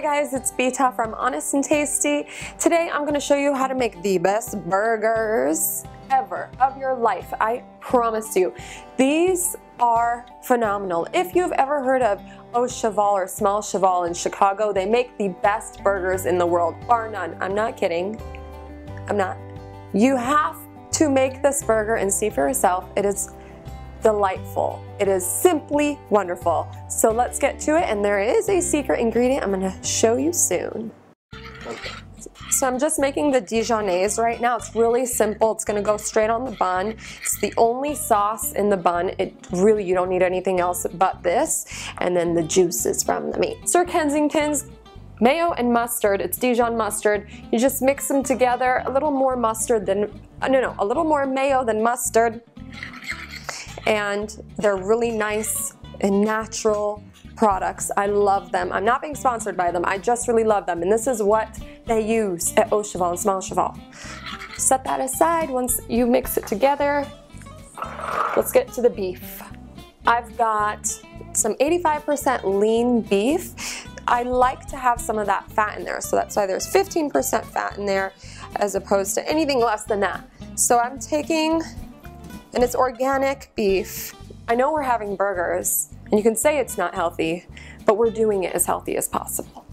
Guys, it's Beta from Honest and Tasty. Today I'm going to show you how to make the best burgers ever of your life. I promise you. These are phenomenal. If you've ever heard of Au Cheval or Small Cheval in Chicago, they make the best burgers in the world, bar none. I'm not kidding. I'm not. You have to make this burger and see for yourself. It is delightful. It is simply wonderful. So let's get to it and there is a secret ingredient I'm gonna show you soon. So I'm just making the Dijonnaise right now. It's really simple. It's gonna go straight on the bun. It's the only sauce in the bun. It really, you don't need anything else but this. And then the juices from the meat. Sir Kensington's mayo and mustard. It's Dijon mustard. You just mix them together. A little more mustard than, no, no, a little more mayo than mustard and they're really nice and natural products. I love them. I'm not being sponsored by them. I just really love them. And this is what they use at Au Cheval and Small Cheval. Set that aside once you mix it together. Let's get to the beef. I've got some 85% lean beef. I like to have some of that fat in there, so that's why there's 15% fat in there as opposed to anything less than that. So I'm taking and it's organic beef. I know we're having burgers, and you can say it's not healthy, but we're doing it as healthy as possible.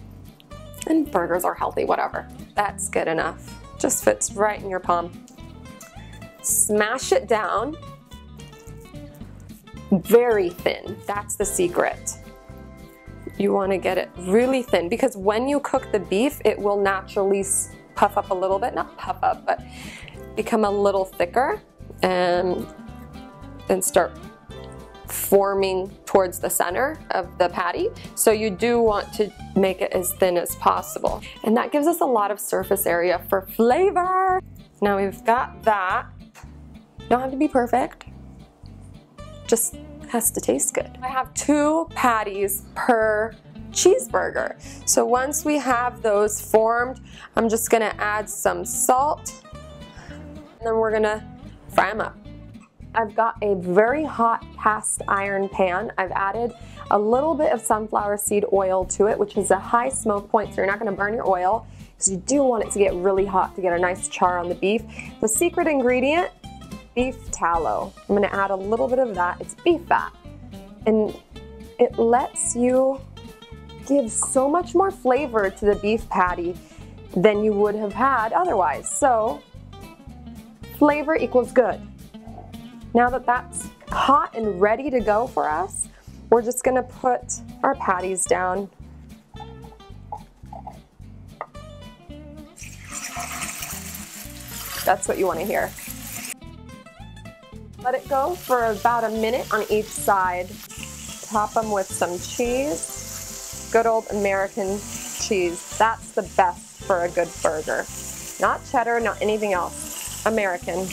And burgers are healthy, whatever. That's good enough. Just fits right in your palm. Smash it down. Very thin, that's the secret. You wanna get it really thin because when you cook the beef, it will naturally puff up a little bit, not puff up, but become a little thicker and then start forming towards the center of the patty. So you do want to make it as thin as possible. And that gives us a lot of surface area for flavor. Now we've got that. Don't have to be perfect. Just has to taste good. I have two patties per cheeseburger. So once we have those formed, I'm just gonna add some salt and then we're gonna fry them up. I've got a very hot cast iron pan. I've added a little bit of sunflower seed oil to it, which is a high smoke point, so you're not gonna burn your oil, because you do want it to get really hot to get a nice char on the beef. The secret ingredient, beef tallow. I'm gonna add a little bit of that. It's beef fat. And it lets you give so much more flavor to the beef patty than you would have had otherwise. So flavor equals good. Now that that's hot and ready to go for us, we're just gonna put our patties down. That's what you wanna hear. Let it go for about a minute on each side. Top them with some cheese. Good old American cheese. That's the best for a good burger. Not cheddar, not anything else. American.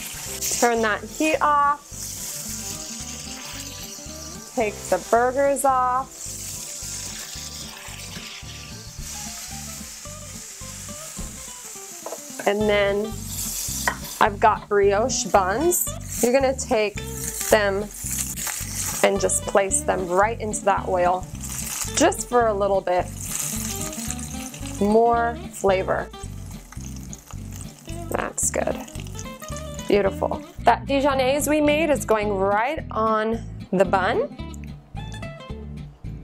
Turn that heat off. Take the burgers off. And then I've got brioche buns. You're gonna take them and just place them right into that oil just for a little bit more flavor. That's good. Beautiful. That Dijonnaise we made is going right on the bun.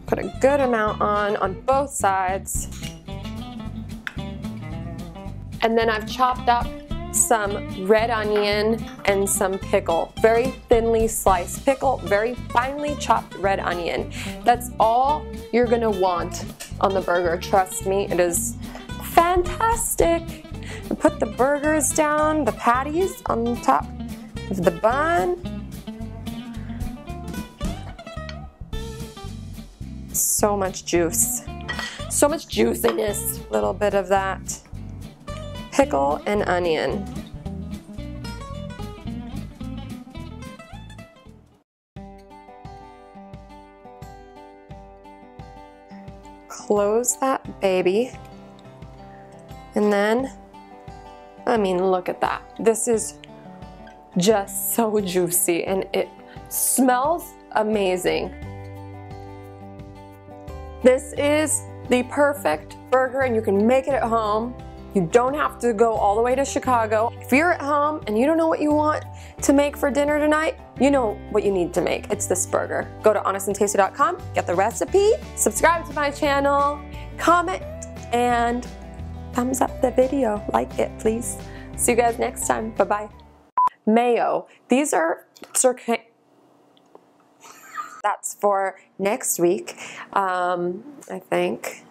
Put a good amount on, on both sides. And then I've chopped up some red onion and some pickle. Very thinly sliced pickle, very finely chopped red onion. That's all you're gonna want on the burger. Trust me, it is fantastic. Put the burgers down, the patties on top of the bun. so much juice. So much juiciness. A little bit of that pickle and onion. Close that baby. And then, I mean, look at that. This is just so juicy and it smells amazing. This is the perfect burger and you can make it at home. You don't have to go all the way to Chicago. If you're at home and you don't know what you want to make for dinner tonight, you know what you need to make. It's this burger. Go to honestandtasty.com, get the recipe, subscribe to my channel, comment, and thumbs up the video. Like it, please. See you guys next time. Bye-bye. Mayo. These are circa that's for next week, um, I think.